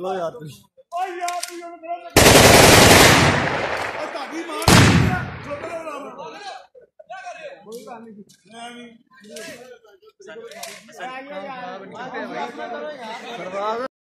ਚਲੋ ਯਾਰ ਤੁਸੀਂ ਓ ਯਾਰ ਤੂੰ ਉਹਨੂੰ ਕਿਹੜਾ ਓ ਤੁਹਾਡੀ ਮਾਂ ਛੋਟੇ ਦਾ ਨਾਮ ਕੋਈ ਗੱਲ ਨਹੀਂ ਮੈਂ ਵੀ ਕਰਵਾ